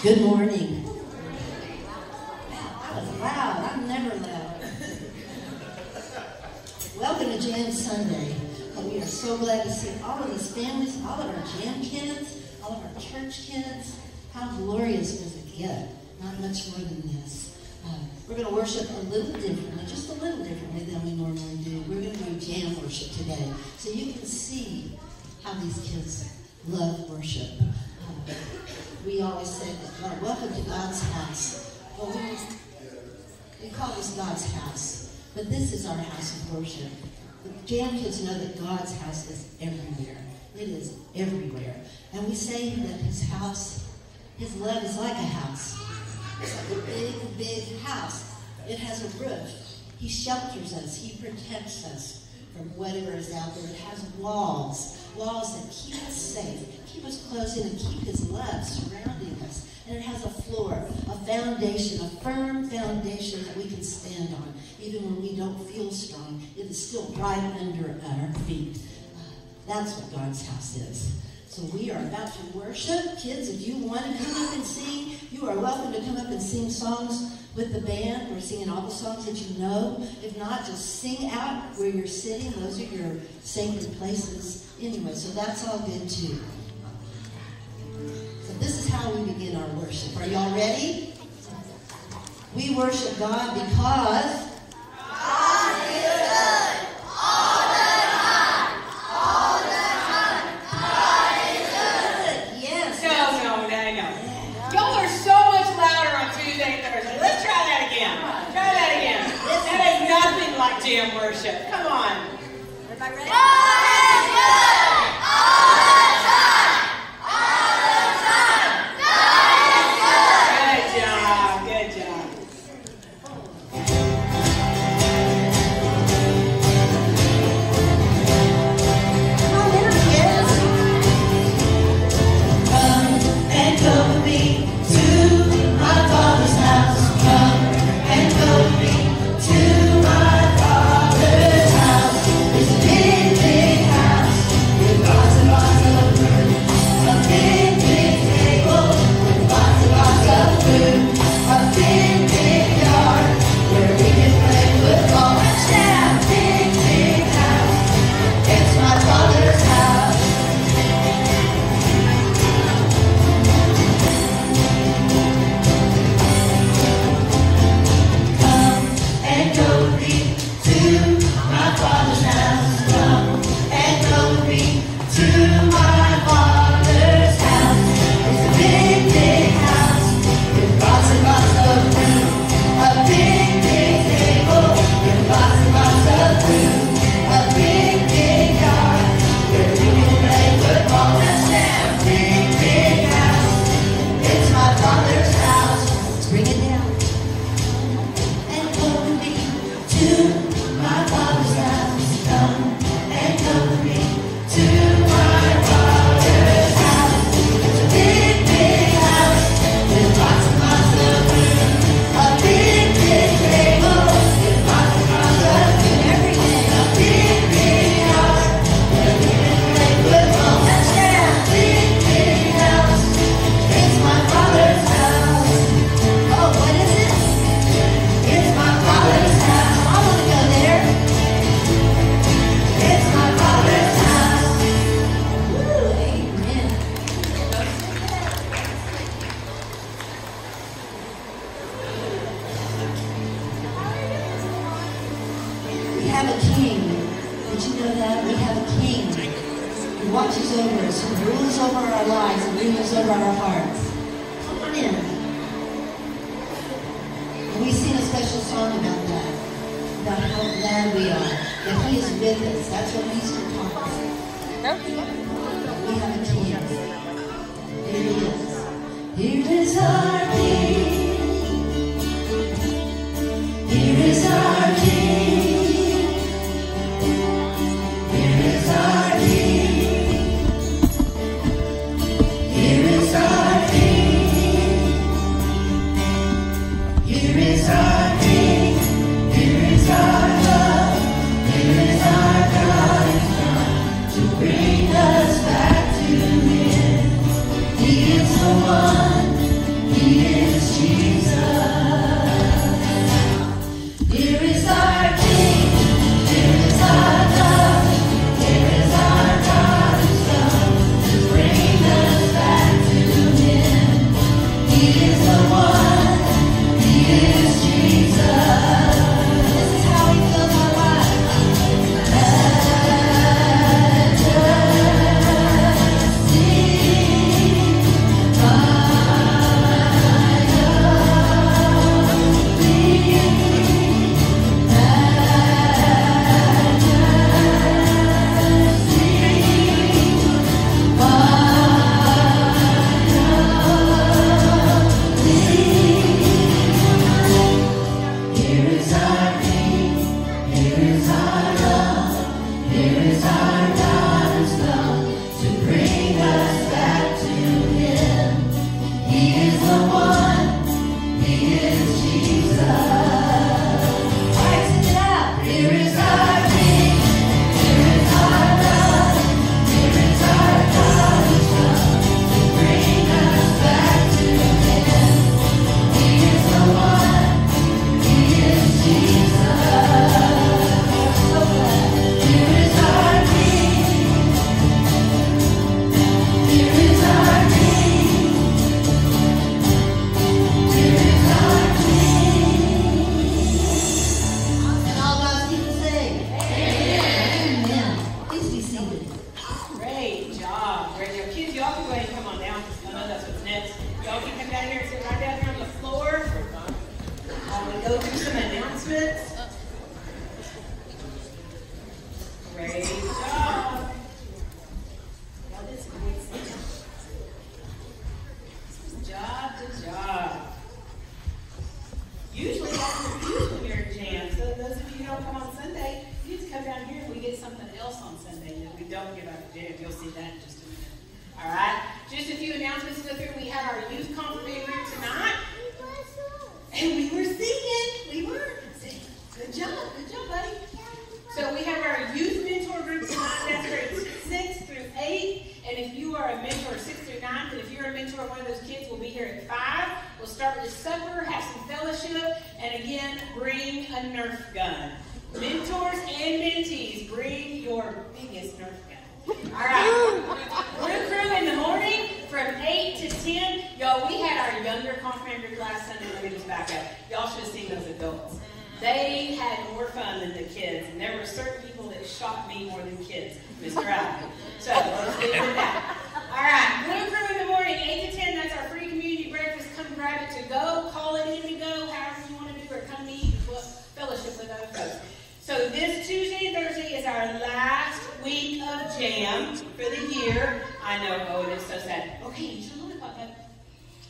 Good morning. I was loud. I'm never loud. Welcome to Jam Sunday. We are so glad to see all of these families, all of our Jam kids, all of our church kids. How glorious does it get? Not much more than this. Um, we're going to worship a little differently, just a little differently than we normally do. We're going to do jam worship today. So you can see how these kids love worship. We always say that, welcome to God's house. Well, we, we call this God's house, but this is our house of worship. The jam kids know that God's house is everywhere. It is everywhere. And we say that his house, his love is like a house. It's like a big, big house. It has a roof. He shelters us. He protects us from whatever is out there. It has walls, walls that keep us safe, keep us close in, and keep his love surrounding us. And it has a floor, a foundation, a firm foundation that we can stand on. Even when we don't feel strong, it is still right under our feet. That's what God's house is. So we are about to worship. Kids, if you want to come up and sing, you are welcome to come up and sing songs with the band. We're singing all the songs that you know. If not, just sing out where you're sitting. Those are your sacred places anyway. So that's all good too. So this is how we begin our worship. Are y'all ready? We worship God because God is good all the time. All had our younger confirmation group last Sunday. Let me just back up. Y'all should have seen those adults. They had more fun than the kids, and there were certain people that shocked me more than kids, Mr. Alvin. So let's leave it that. All right, Blue Crew in the morning, 8 to 10. That's our free community breakfast. Come grab it to go, call it in to go, however you want to do it, come meet fellowship with other folks. So this Tuesday and Thursday is our last week of jam for the year. I know, oh, it is so sad. Okay, you should look up it.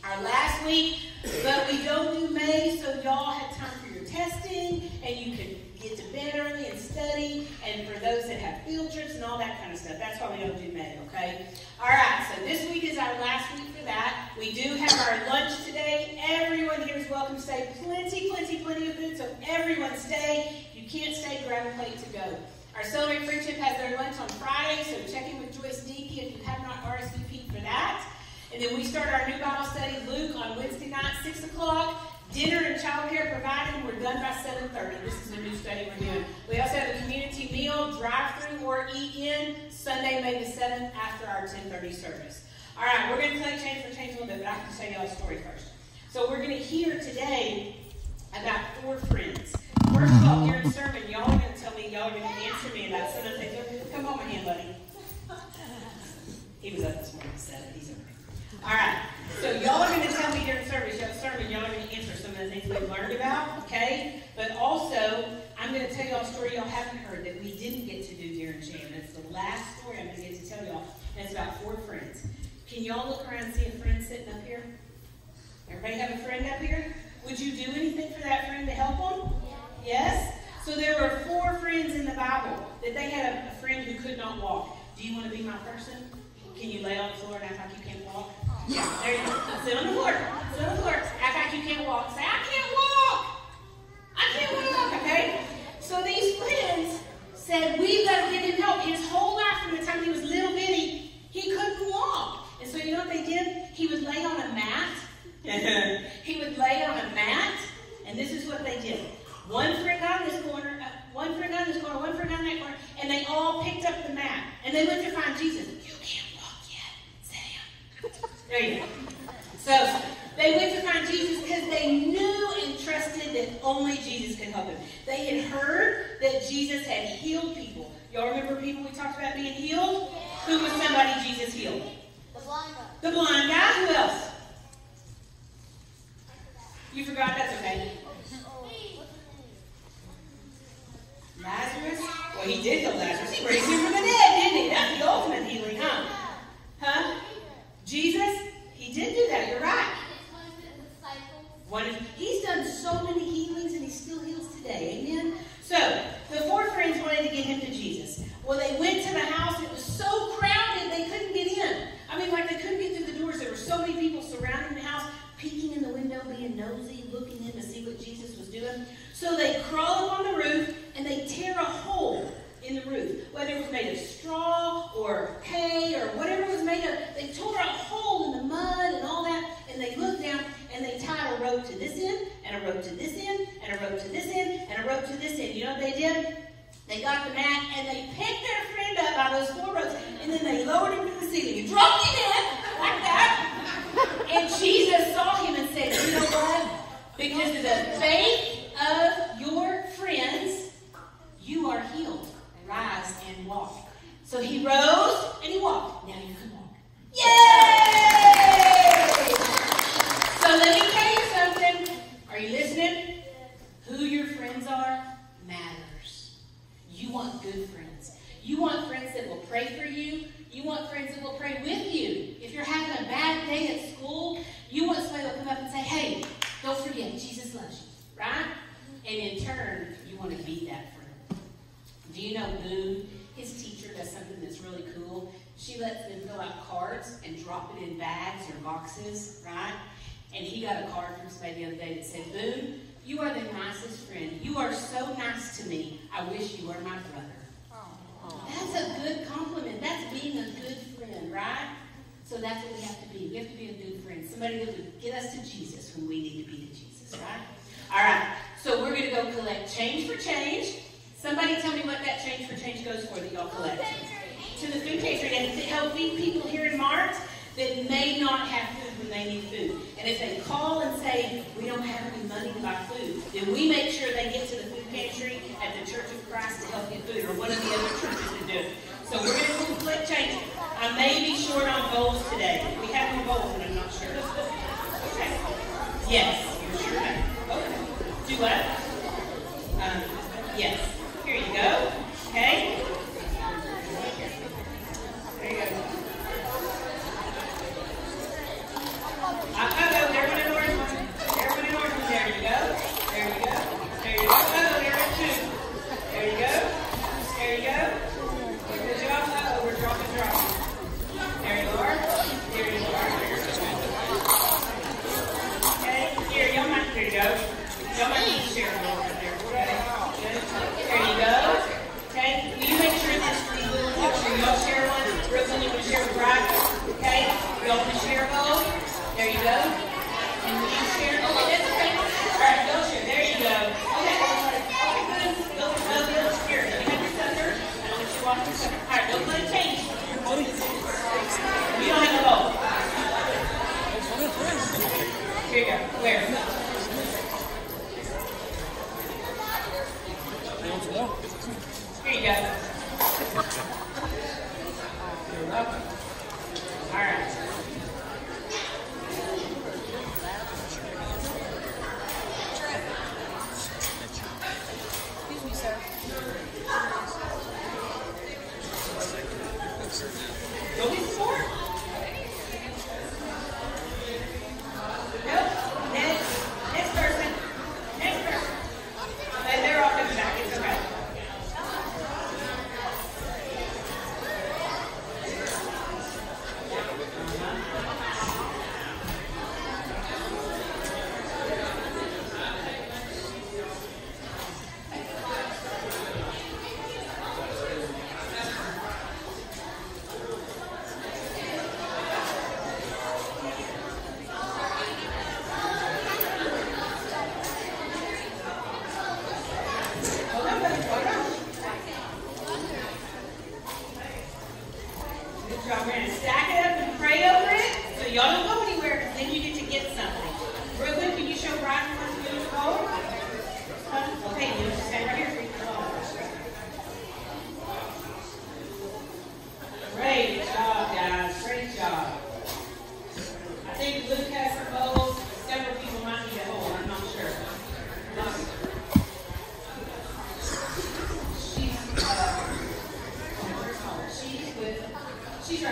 Our last week, but we don't do May, so y'all have time for your testing, and you can get to bed early and study, and for those that have field trips and all that kind of stuff. That's why we don't do May, okay? All right, so this week is our last week for that. We do have our lunch today. Everyone here is welcome to stay. Plenty, plenty, plenty of food, so everyone stay. You can't stay, grab a plate to go. Our Celebrate Friendship has their lunch on Friday, so check in with Joyce Deakey if you have not RSVP'd for that. And then we start our new Bible study, Luke, on Wednesday night, 6 o'clock. Dinner and childcare provided. We're done by 7.30. This is a new study we're doing. We also have a community meal, drive-through or eat-in, Sunday, May the 7th, after our 10.30 service. All right, we're going to play Change for Change a little bit, but I have to tell y'all a story first. So we're going to hear today about four friends. First of all, during sermon, y'all are going to tell me, y'all are going to answer me about some of. Come on, my hand, buddy. He was up this morning at 7. All right. So y'all are going to tell me during service, y'all sermon, y'all are going to answer some of the things we've learned about, okay? But also, I'm going to tell y'all a story y'all haven't heard that we didn't get to do during jam. It's the last story I'm going to get to tell y'all, and it's about four friends. Can y'all look around and see a friend sitting up here? Everybody have a friend up here? Would you do anything for that friend to help them? Yes? So there were four friends in the Bible that they had a, a friend who could not walk. Do you want to be my person? Can you lay on the floor and act like you can't walk? Yeah, there you go.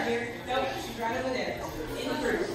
right here. No, she's right over there. In the group.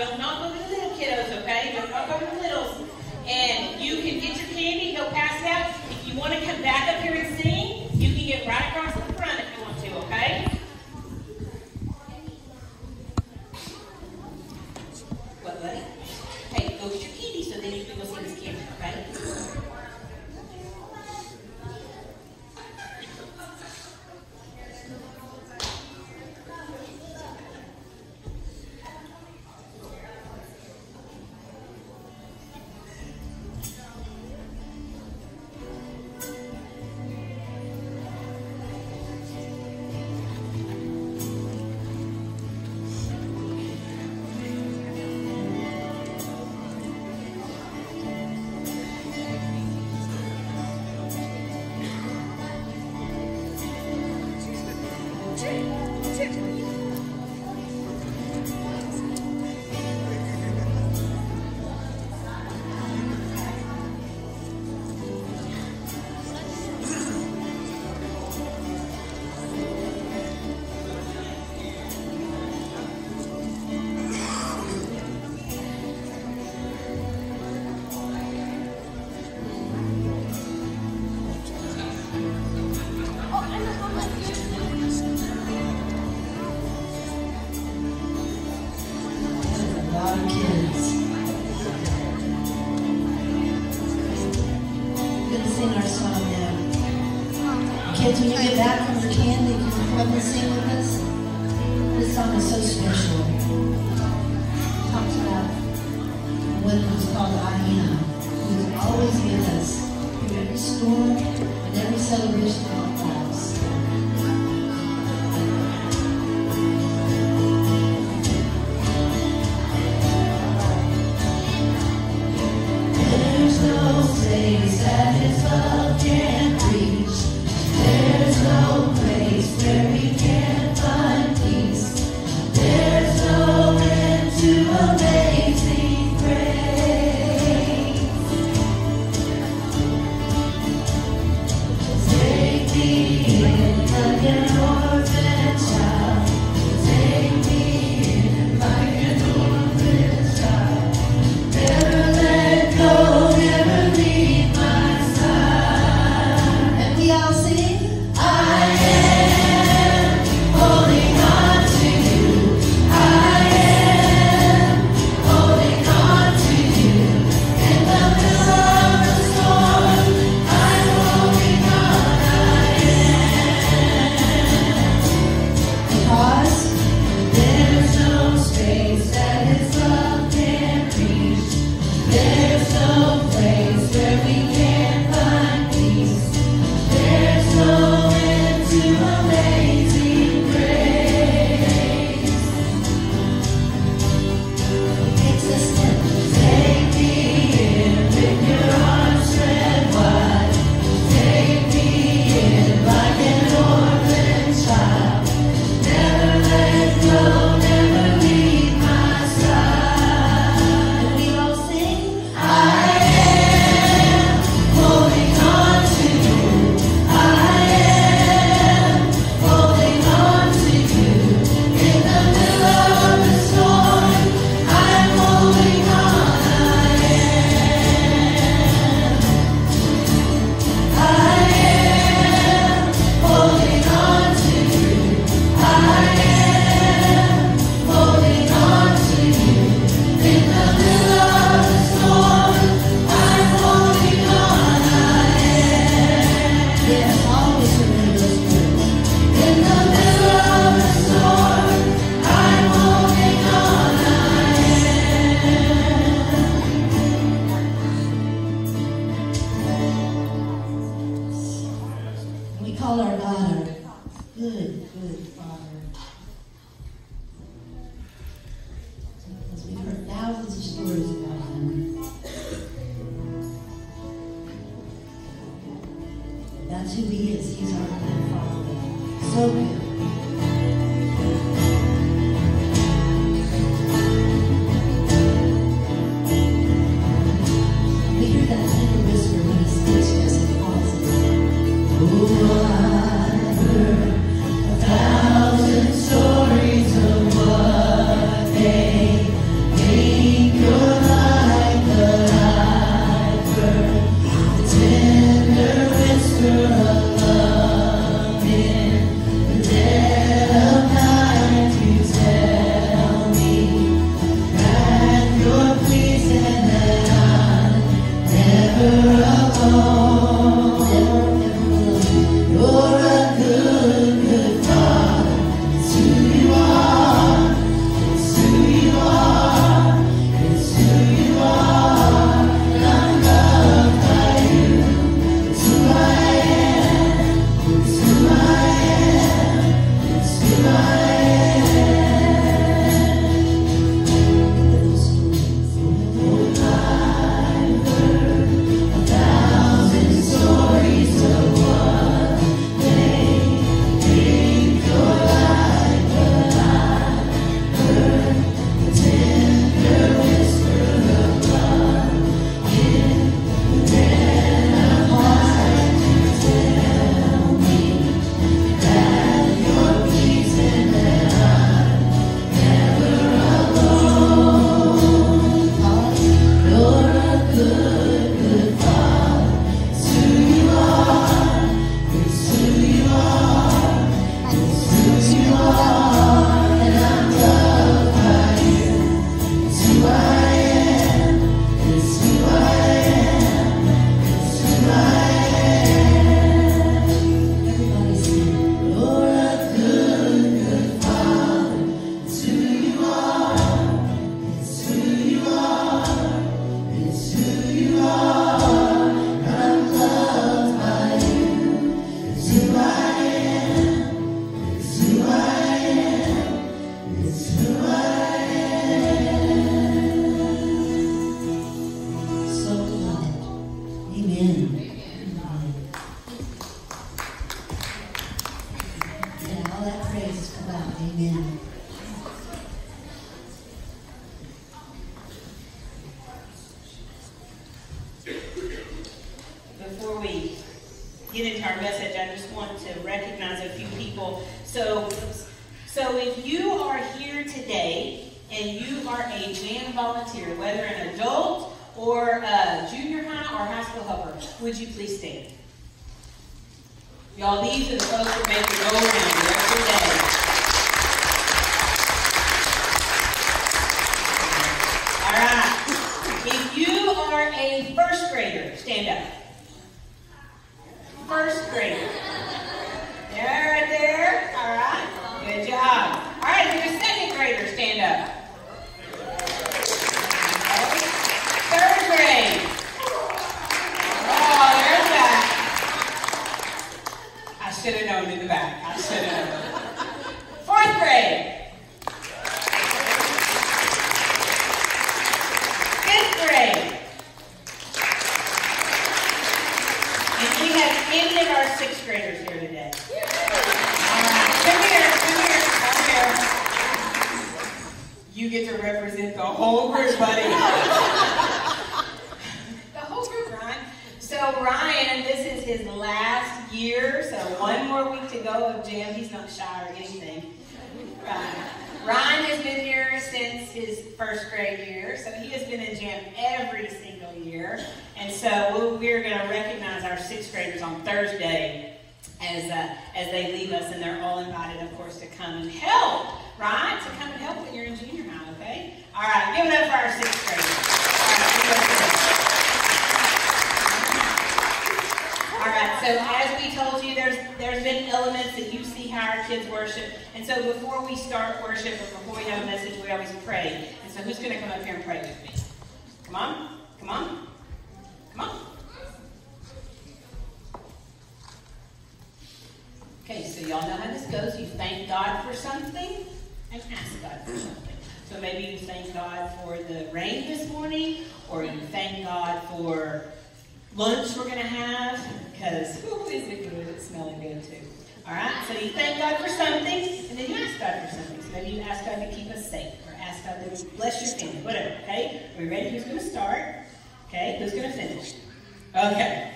Don't not go to the little kiddos, okay? Don't not go to the littles. And you can get your candy, go pass out. If you want to come back up here and sing, you can get right across Great.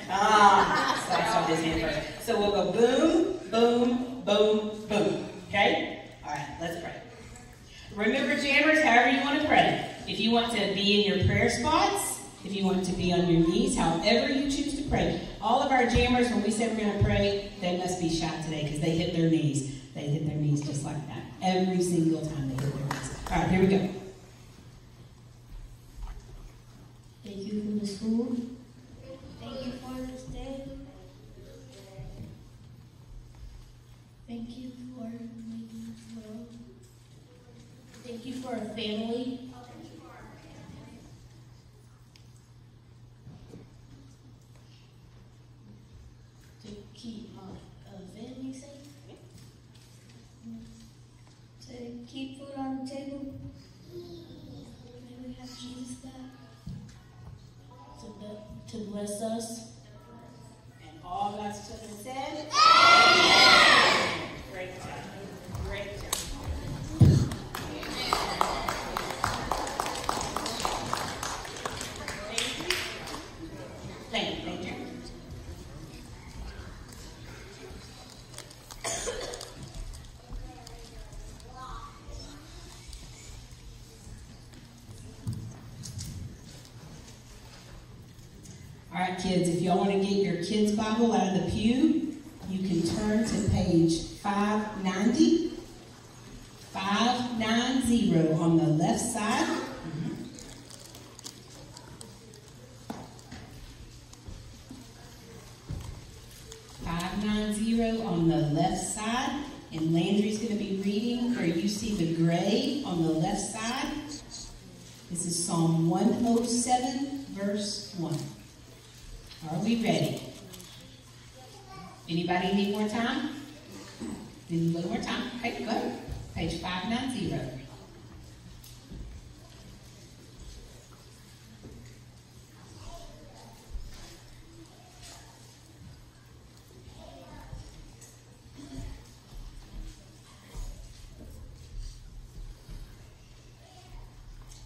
Ah, that's Disney. So we'll go boom, boom, boom, boom. Okay? All right, let's pray. Remember, jammers, however you want to pray. If you want to be in your prayer spots, if you want to be on your knees, however you choose to pray. All of our jammers, when we say we're going to pray, they must be shot today because they hit their knees. They hit their knees just like that. Every single time they hit their knees. All right, here we go. Thank you for the school. Kids, if y'all want to get your kids' Bible out of the pew, you can turn to page 590. 590 on the left side. Five nine zero on the left side, and Landry's going to be reading where you see the gray on the left side. This is Psalm 107, verse 1. Are we ready? Anybody need more time? Need a little more time? Okay. Page 590.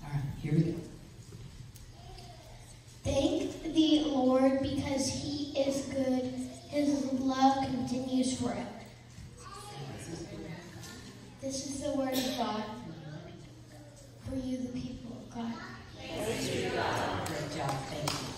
All right, here we go. Thank the Lord because he is good. His love continues forever. This is the word of God for you, the people of God. Great job. Thank you.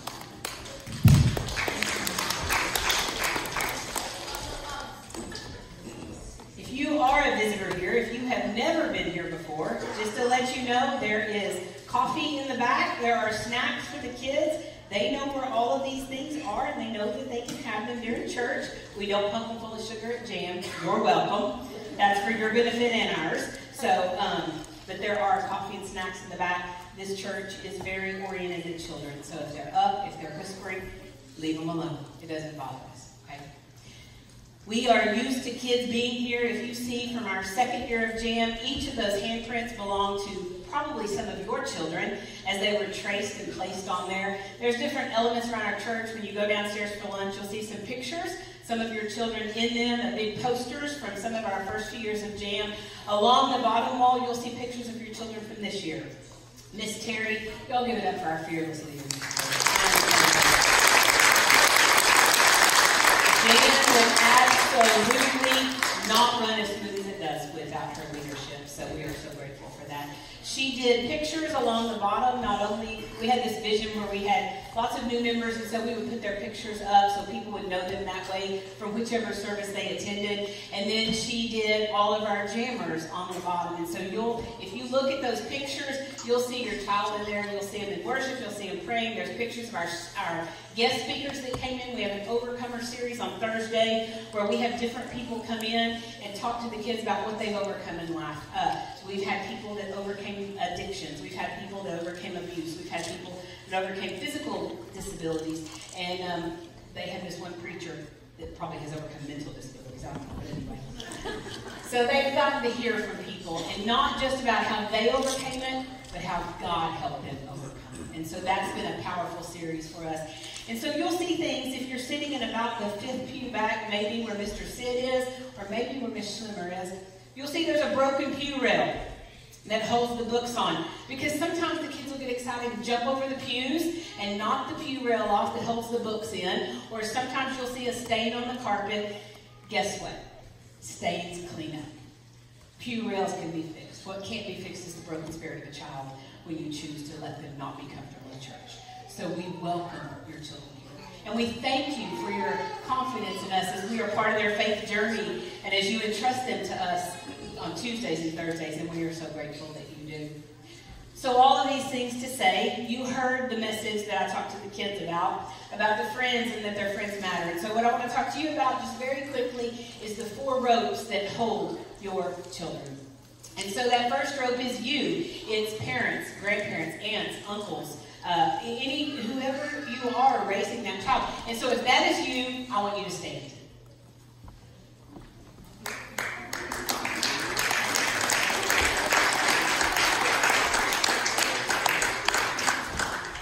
If you are a visitor here, if you have never been here before, just to let you know, there is coffee in the back. There are snacks for the kids. They know where all of these things are, and they know that they can have them during church. We don't pump them full of sugar at jam. You're welcome. That's for your benefit and ours. So, um, but there are coffee and snacks in the back. This church is very oriented to children. So if they're up, if they're whispering, leave them alone. It doesn't bother us. Okay. We are used to kids being here. If you see from our second year of jam, each of those handprints belong to probably some of your children as they were traced and placed on there. There's different elements around our church. When you go downstairs for lunch, you'll see some pictures, some of your children in them, big posters from some of our first few years of jam. Along the bottom wall, you'll see pictures of your children from this year. Miss Terry, y'all give it up for our fearless leader. Jam would absolutely not run as smooth as it does without her leadership. So we are so grateful for that. She did pictures along the bottom. Not only we had this vision where we had lots of new members, and so we would put their pictures up so people would know them that way from whichever service they attended. And then she did all of our jammers on the bottom. And so you'll, if you look at those pictures, you'll see your child in there. You'll see them in worship. You'll see them praying. There's pictures of our our guest speakers that came in. We have an Overcomer series on Thursday where we have different people come in and talk to the kids about what they've overcome in life. Uh, we've had people that overcame addictions. We've had people that overcame abuse. We've had people that overcame physical disabilities. And um, they had this one preacher that probably has overcome mental disabilities. I don't know, but anyway. So they've gotten to hear from people, and not just about how they overcame it, but how God helped them overcome it. And so that's been a powerful series for us. And so you'll see things if you're sitting in about the fifth pew back, maybe where Mr. Sid is, or maybe where Miss Schlimmer is. You'll see there's a broken pew rail that holds the books on. Because sometimes the kids will get excited and jump over the pews and knock the pew rail off that holds the books in. Or sometimes you'll see a stain on the carpet. Guess what? Stains clean up. Pew rails can be fixed. What can't be fixed is the broken spirit of a child when you choose to let them not be comfortable in church. So we welcome your children. And we thank you for your confidence in us as we are part of their faith journey and as you entrust them to us on Tuesdays and Thursdays, and we are so grateful that you do. So all of these things to say, you heard the message that I talked to the kids about, about the friends and that their friends matter. And so what I want to talk to you about just very quickly is the four ropes that hold your children. And so that first rope is you. It's parents, grandparents, aunts, uncles, uh, any whoever you are raising that child. And so if that is you, I want you to stand.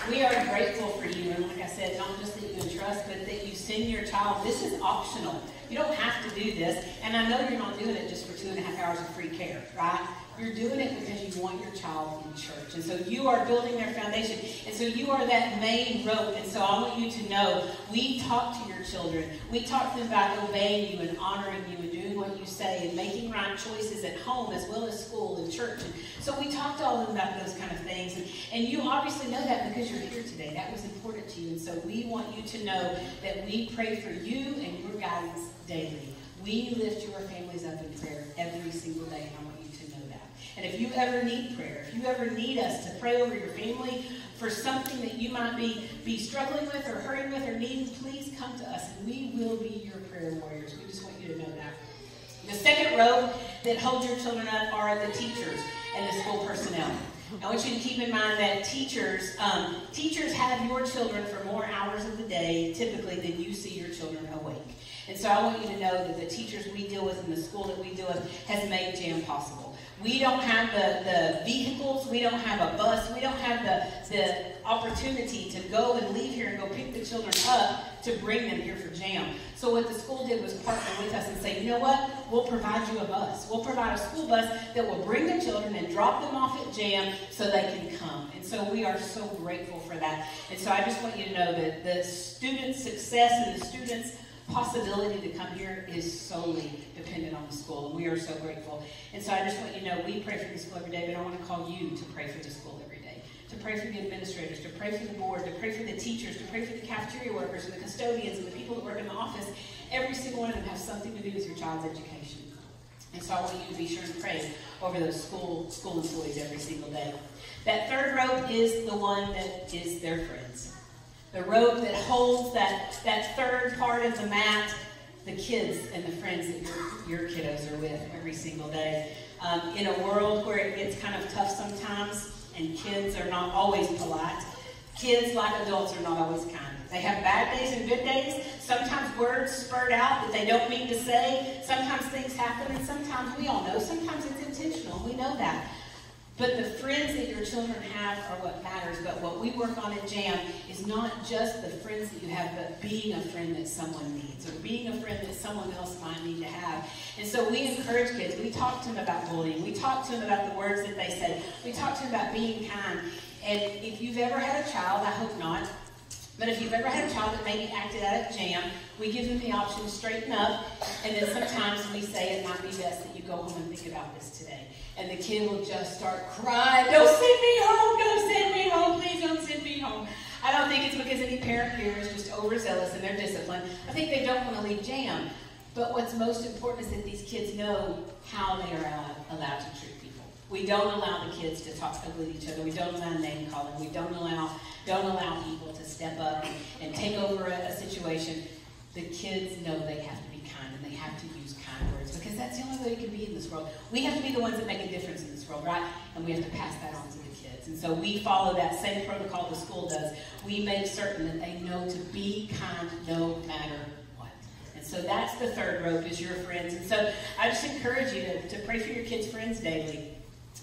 We are grateful for you, and like I said, not just that you entrust, but that you send your child. This is optional. You don't have to do this, and I know you're not doing it just for two and a half hours of free care, right? You're doing it because you want your child in church. And so you are building their foundation. And so you are that main rope. And so I want you to know we talk to your children. We talk to them about obeying you and honoring you and doing what you say and making right choices at home as well as school and church. And so we talk to all of them about those kind of things. And, and you obviously know that because you're here today. That was important to you. And so we want you to know that we pray for you and your guidance daily. We lift your families up in prayer every single day. And. And if you ever need prayer, if you ever need us to pray over your family for something that you might be, be struggling with or hurting with or needing, please come to us and we will be your prayer warriors. We just want you to know that. The second row that holds your children up are the teachers and the school personnel. I want you to keep in mind that teachers, um, teachers have your children for more hours of the day typically than you see your children awake. And so I want you to know that the teachers we deal with in the school that we deal with has made JAM possible. We don't have the, the vehicles, we don't have a bus, we don't have the, the opportunity to go and leave here and go pick the children up to bring them here for JAM. So what the school did was partner with us and say, you know what, we'll provide you a bus. We'll provide a school bus that will bring the children and drop them off at JAM so they can come. And so we are so grateful for that. And so I just want you to know that the students' success and the students' possibility to come here is solely dependent on the school, and we are so grateful. And so I just want you to know we pray for the school every day, but I want to call you to pray for the school every day, to pray for the administrators, to pray for the board, to pray for the teachers, to pray for the cafeteria workers and the custodians and the people that work in the office. Every single one of them has something to do with your child's education. And so I want you to be sure and pray over those school school employees every single day. That third rope is the one that is their friends. The rope that holds that, that third part of the mat, the kids and the friends that your, your kiddos are with every single day. Um, in a world where it gets kind of tough sometimes and kids are not always polite, kids, like adults, are not always kind. They have bad days and good days. Sometimes words spurt out that they don't mean to say. Sometimes things happen, and sometimes we all know. Sometimes it's intentional. We know that. But the friends that your children have are what matters. But what we work on at JAM is not just the friends that you have, but being a friend that someone needs or being a friend that someone else might need to have. And so we encourage kids. We talk to them about bullying. We talk to them about the words that they said. We talk to them about being kind. And if you've ever had a child, I hope not, but if you've ever had a child that maybe acted out at JAM, we give them the option to straighten up. And then sometimes we say it might be best that you go home and think about this today and the kid will just start crying, Don't send me home, don't send me home, please don't send me home. I don't think it's because any parent here is just overzealous in their discipline. I think they don't want to leave jam. But what's most important is that these kids know how they are allowed to treat people. We don't allow the kids to talk ugly to each other. We don't allow name calling. We don't allow don't allow people to step up and, take over a, a situation. The kids know they have to be kind and they have to use words because that's the only way we can be in this world. We have to be the ones that make a difference in this world, right? And we have to pass that on to the kids. And so we follow that same protocol the school does. We make certain that they know to be kind no matter what. And so that's the third rope is your friends. And so I just encourage you to, to pray for your kids' friends daily.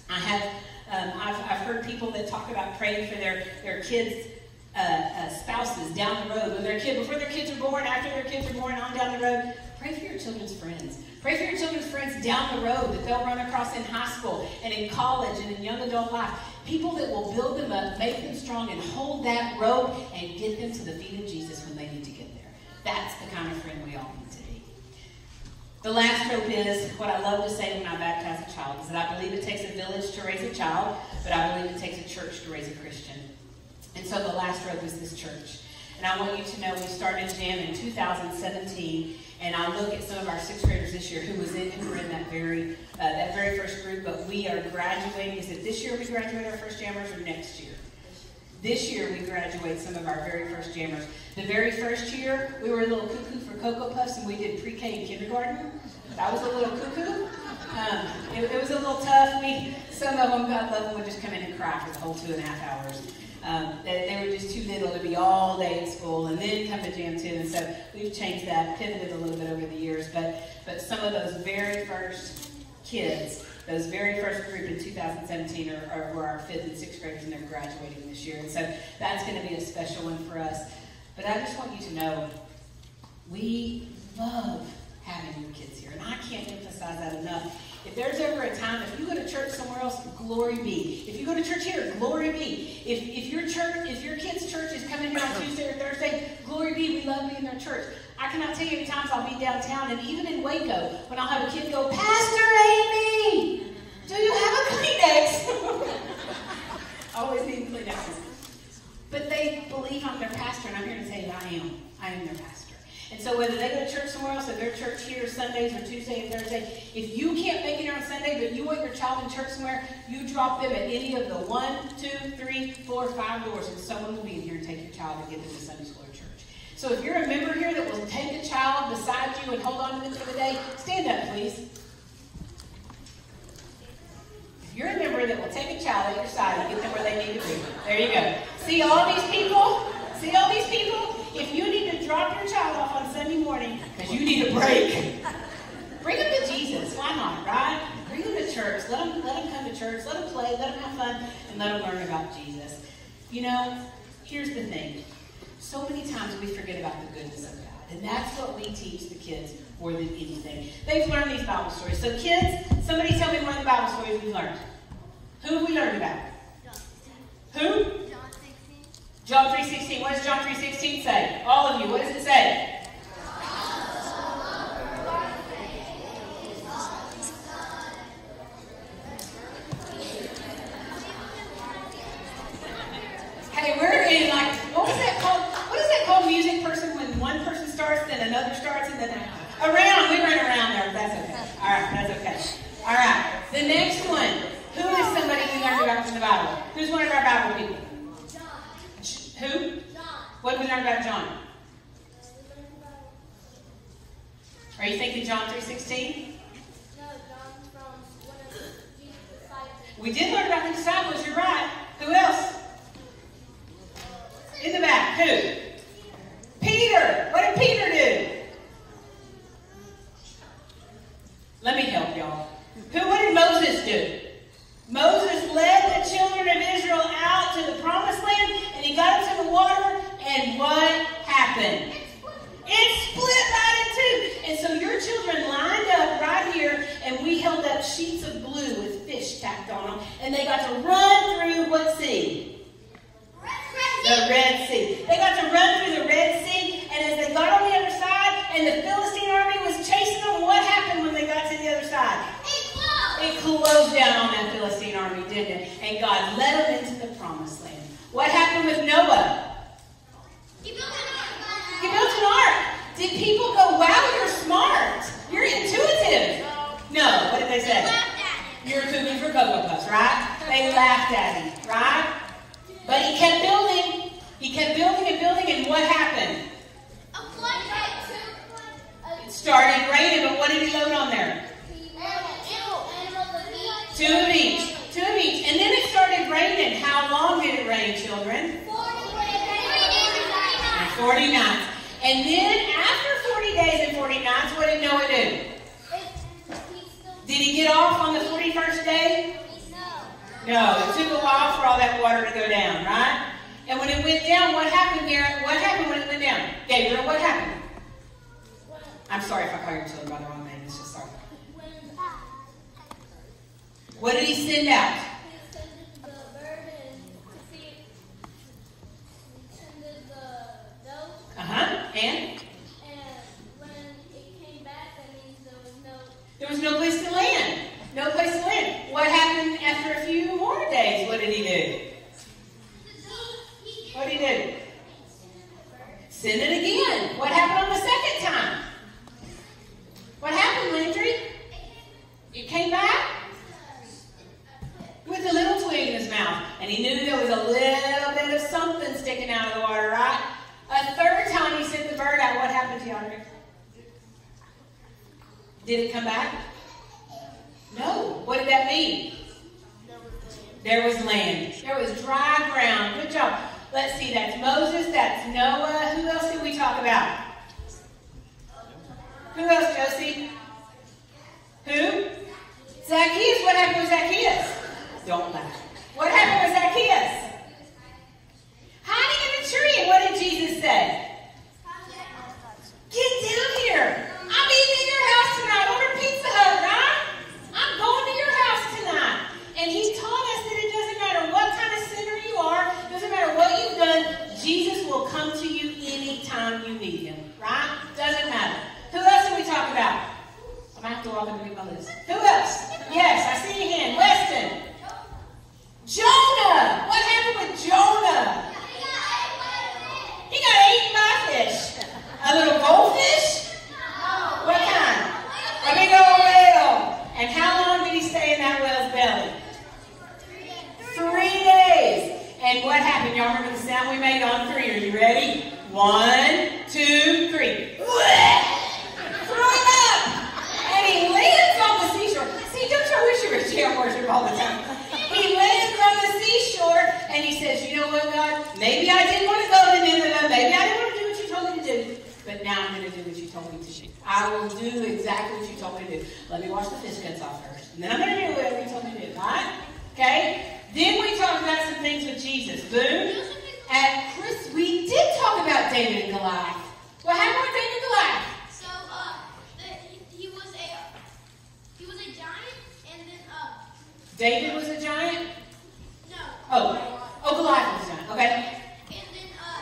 I have um, I've, I've heard people that talk about praying for their, their kids' uh, uh, spouses down the road, when their kid, before their kids are born, after their kids are born, on down the road. Pray for your children's friends. Pray for your children's friends down the road that they'll run across in high school and in college and in young adult life. People that will build them up, make them strong, and hold that rope and get them to the feet of Jesus when they need to get there. That's the kind of friend we all need to be. The last rope is what I love to say when I baptize a child is that I believe it takes a village to raise a child, but I believe it takes a church to raise a Christian. And so the last rope is this church. And I want you to know we started Jam in 2017, and I look at some of our sixth graders this year who was in who were in that very uh, that very first group. But we are graduating. Is it this year we graduate our first jammers or next year? This year we graduate some of our very first jammers. The very first year we were a little cuckoo for Cocoa Puffs and we did pre-K and kindergarten. That was a little cuckoo. Um, it, it, was a little tough. We some of them, God love them, would just come in and cry for the whole two and a half hours. Um, they, they, were just too little to be all day at school and then come to jam too. And so we've changed that, pivoted a little bit over the years. But but some of those very first kids those very first group in 2017 are, are, were our fifth and sixth graders, and they're graduating this year. And so that's going to be a special one for us. But I just want you to know we love having your kids here. And I can't emphasize that enough. If there's ever a time, if you go to church somewhere else, glory be. If you go to church here, glory be. If, if your church, if your kid's church is coming here on Tuesday or Thursday, glory be. We love being in their church. I cannot tell you many times I'll be downtown and even in Waco when I'll have a kid go, Pastor Amy, do you have a Kleenex? Always need Kleenexes. But they believe I'm their pastor, and I'm here to tell you I am. I am their pastor. And so whether they go to church somewhere else, or their church here Sundays or Tuesday and Thursday, if you can't make it on Sunday, but you want your child in church somewhere, you drop them at any of the one, two, three, four, five doors, and someone will be in here and take your child and get them to Sunday school or church. So if you're a member here that will take a child beside you and hold on to them for the day, stand up, please. If you're a member that will take a child at your side and get them where they need to be, there you go. See all these people? See all these people? If you need to drop your child off on Sunday you need a break, bring them to Jesus. Why not, right? Bring them to church. Let them, let them come to church. Let them play. Let them have fun. And let them learn about Jesus. You know, here's the thing. So many times we forget about the goodness of God. And that's what we teach the kids more than anything. They've learned these Bible stories. So kids, somebody tell me one of the Bible stories we've learned. Who have we learned about? Who? John 3.16. What does John 3.16 say? All of you, what does it say? Hey, we're in like, what was that called? What is that called music person when one person starts, then another starts, and then around. We run around there. That's okay. All right, that's okay. All right. The next one. Who is somebody we learned about from the Bible? Who's one of our Bible people? Who? John. What did we learn about John? Are you thinking John 3.16? No, John's from one of Jesus' disciples. We did learn about the disciples, you're right. Who else? In the back, who? Peter. What did Peter do? Let me help y'all. Who, what did Moses do? Moses led the children of Israel out to the promised land, and he got them to the water, and what happened? It split right in two. And so your children lined up right here, and we held up sheets of blue with fish tacked on them, and they got to run through what sea? The Red Sea. They got to run through the Red Sea, and as they got on the other side, and the Philistine army was chasing them, what happened when they got to the other side? It closed down on that Philistine army, didn't it? And God led them into the promised land. What happened with Noah? He built an ark. He built an ark. Did people go, wow, you're smart. You're intuitive. No. What did they say? You're a cookie for Cocoa Puffs, right? They laughed at him, right? But he kept building. He kept building and building, and what happened? A flood It started raining, but what did he load on there? Two of each. Two of each. And then it started raining. How long did it rain, children? 40 nights. And then after 40 days and 40 nights, what did Noah do? Did he get off on the 41st day? No, it took a while for all that water to go down, right? And when it went down, what happened, Garrett? What happened when it went down? Gabriel, what happened? I'm sorry if I call your children by the wrong What did he send out? Uh huh. And? There was no place to land. No place to land. What happened after a few more days? What did he do? What did he do? Send it again. What happened on the second time? What happened, Landry? It came back with a little twig in his mouth. And he knew there was a little bit of something sticking out of the water, right? A third time he sent the bird out. What happened to Yonder? Did it come back? No. What did that mean? There was land. There was dry ground. Good job. Let's see. That's Moses. That's Noah. Who else did we talk about? Who else, Josie? Who? Zacchaeus. What happened with Zacchaeus? Don't laugh. What happened with Zacchaeus? Hiding in the tree. And what did Jesus say? Get down here. I'm eating in your house tonight. Order Pizza Hut, right? I'm going to your house tonight. And he taught us that it doesn't matter what kind of sinner you are, doesn't matter what you've done, Jesus will come to you anytime you need him, right? Doesn't matter. Who else did we talk about? Going to have to walk and read my list. Who else? Yes, I see your hand. Weston. Jonah. What happened with Jonah? He got eaten by fish. A little goldfish? What kind? A big old whale. And how long did he stay in that whale's belly? Three days. And what happened? Y'all remember the sound we made on three? Are you ready? One, two, three. Throw up. And he lands on the seashore. See, don't you wish you were chair worship all the time? He lands on the seashore and he says, You know what, God? Maybe I didn't want to go to Nineveh. Maybe I didn't want to do what you told me to do. But now I'm going to do what you told me to do. I will do exactly what you told me to do. Let me wash the fish guts off first. And then I'm going to do whatever you told me to do. All right? Okay? Then we talked about some things with Jesus. Boom. At Chris, we did talk about David and Goliath. What happened with David and Goliath? So, uh, the, he, he was a he was a giant, and then uh, David was a giant? no. Oh. Oh, Goliath was a giant. Okay. And then uh,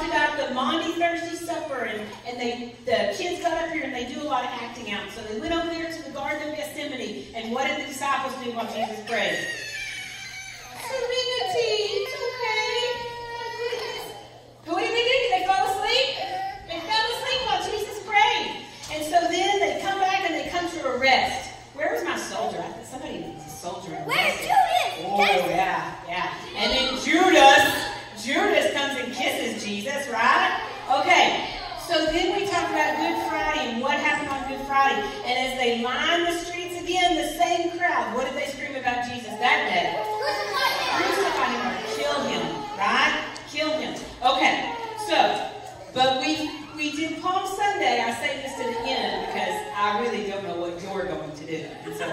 talked about the Maundy Thursday supper, and, and they the kids got up here and they do a lot of acting out. So they went over there to the Garden of Gethsemane, and what did the disciples do while Jesus prayed? Serenity, it's okay. What did they do? Did they fall asleep? They fell asleep while Jesus prayed. And so then they come back and they come to a rest. Where was my soldier? I think somebody needs a soldier. Where's. Judas? Oh, yeah, yeah. And then Judas, Judas comes and kisses Jesus, right? Okay, so then we talk about Good Friday and what happened on Good Friday. And as they lined the streets again, the same crowd, what did they scream about Jesus that day? Crucify him kill him, right? Kill him. Okay, so, but we we did Palm Sunday. I say this to the end because I really don't know what you're going to do. And so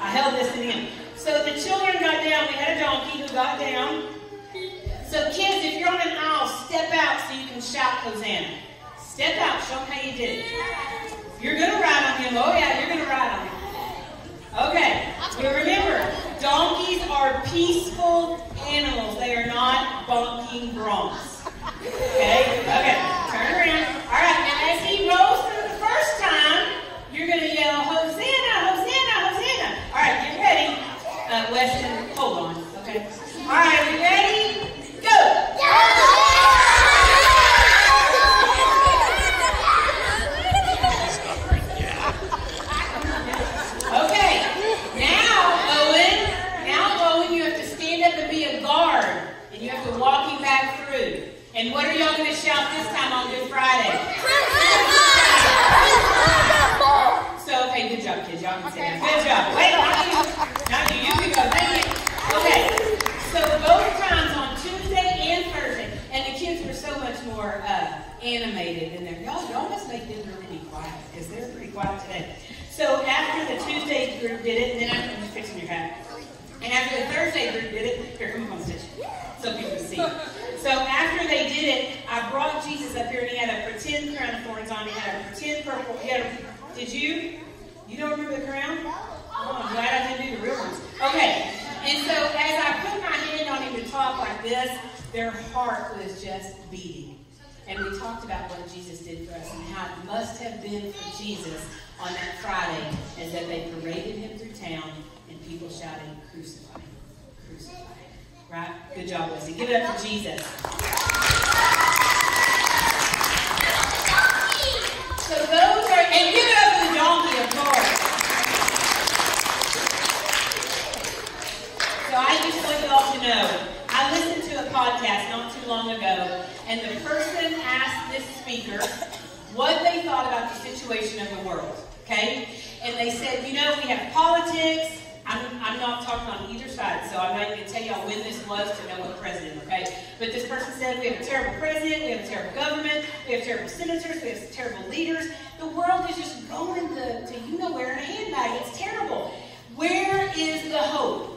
I held this to the end. So the children got down. We had a donkey who got down. So kids, if you're on an aisle, step out so you can shout Hosanna. Step out, show them how you did it. You're going to ride on him. Oh yeah, you're going to ride on him. Okay, but remember, donkeys are peaceful animals. They are not bonking broncs. Okay, okay, turn around. All right, now as he rolls through the first time, you're going to yell, Hosanna, Hosanna, Hosanna. All right, get ready. Uh, Weston, hold on, okay? All right, we ready? And be a guard, and you have to walk him back through. And what are y'all going to shout this time on Good Friday? So, okay, good job, kids. Y'all can that. Good job. Wait, not you. Not you. You can go. Thank you. Okay, so both times on Tuesday and Thursday, and the kids were so much more uh, animated in there. Y'all, y'all must make them really quiet, because they're pretty quiet today. So after the Tuesday group did it, and then after, I'm just fixing your hat. And after the Thursday group did it, here, come on stage, so people can see. So after they did it, I brought Jesus up here, and he had a pretend crown of thorns on. He had a pretend purple. He had a, did you? You don't remember the crown? Oh, I'm glad I didn't do the real ones. Okay. And so as I put my hand on him to talk like this, their heart was just beating. And we talked about what Jesus did for us and how it must have been for Jesus on that Friday as that they paraded him through town and people shouted, crucify him, crucify him. Right? Good job, Wesley. Give it up for Jesus. So those are, and give it up for the donkey, of course. So I just want you all to know, I listened to a podcast not too long ago, and the person asked this speaker what they thought about the situation of the world. Okay? And they said, you know, we have politics. I'm, I'm not talking on either side, so I'm not even going to tell y'all when this was to know what president, okay? But this person said we have a terrible president, we have a terrible government, we have terrible senators, we have terrible leaders. The world is just going to, to you know where in a handbag. It's terrible. Where is the hope?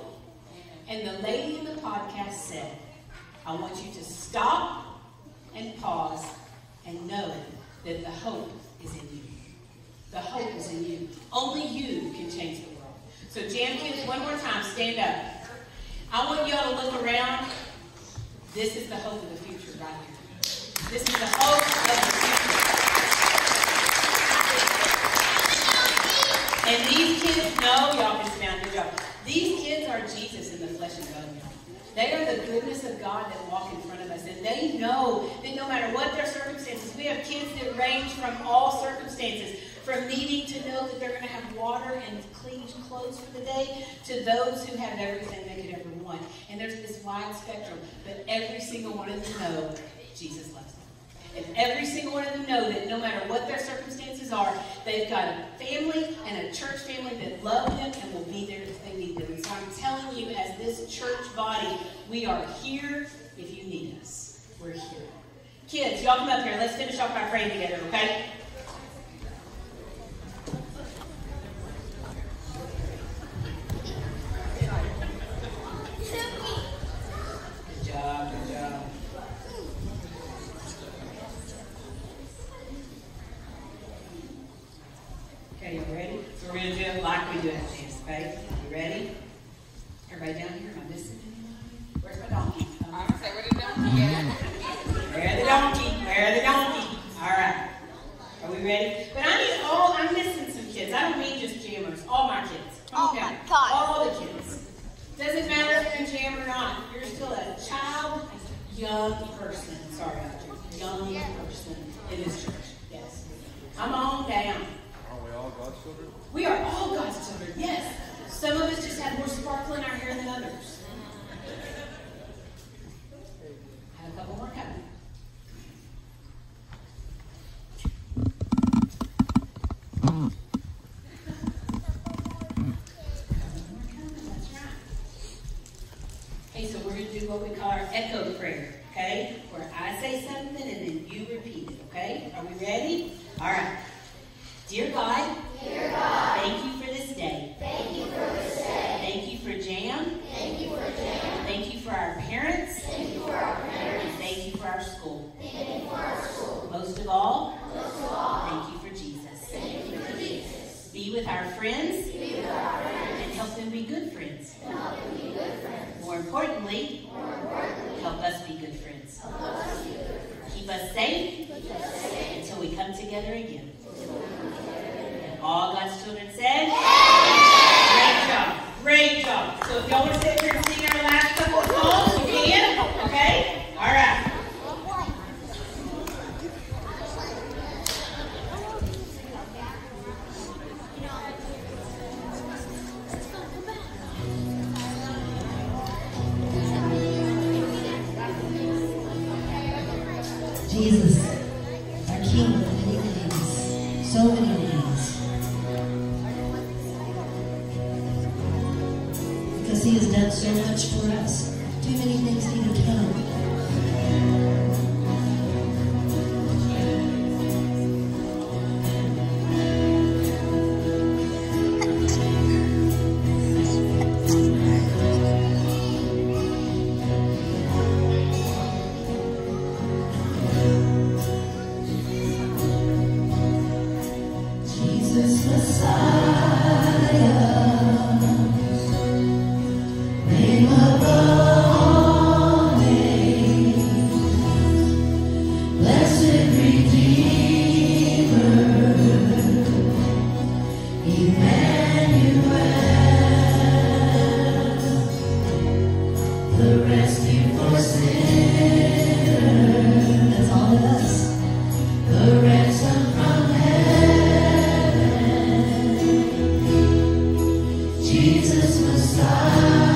And the lady in the podcast said, I want you to stop and pause and know that the hope is in you. The hope is in you. Only you can change the world. So, Kids, one more time, stand up. I want y'all to look around. This is the hope of the future right here. This is the hope of the future. And these kids know, y'all can down, good job. These kids are Jesus in the flesh and blood. y'all. They are the goodness of God that walk in front of us. And they know that no matter what their circumstances, we have kids that range from all circumstances, from needing to know that they're going to have water and clean clothes for the day, to those who have everything they could ever want. And there's this wide spectrum. But every single one of them know Jesus loves them. And every single one of them know that no matter what their circumstances are, they've got a family and a church family that love them and will be there if they need them. And so I'm telling you, as this church body, we are here if you need us. We're here. Kids, y'all come up here. Let's finish off our praying together, okay? It like we do it, dance, okay? You ready? Everybody down here, am I missing anybody? Where's my donkey? I'm gonna say, where the donkey at? Where the donkey? Where the donkey? All right. Are we ready? But I need all, I'm missing some kids. I don't mean just jammers. All my kids. Come Oh on my. God. All the kids. Doesn't matter if you're a jam or not. You're still a child, young person. Sorry, Doctor. Young person in this church. Yes. Come on down. Aren't we all God's children? We are all God's children, yes. Some of us just have more sparkle in our hair than others. Have a couple more coming. what we call our echo prayer, okay? Where I say something and then you repeat it, okay? Are we ready? All right. Dear God, Dear God, thank you for this day. Thank you for this day. Thank you for jam. Jesus Messiah.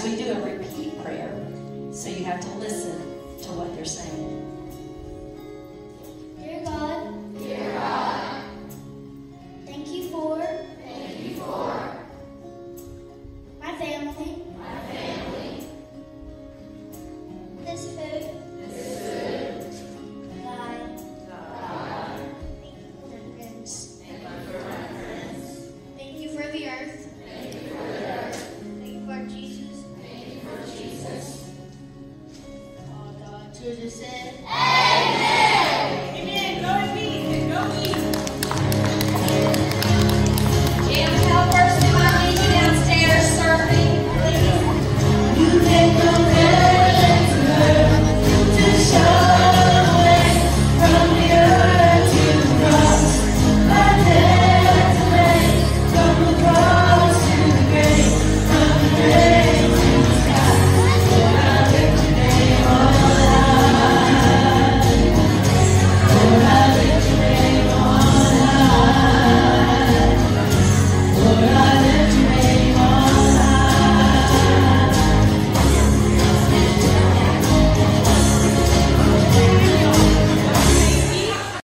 To what they're saying.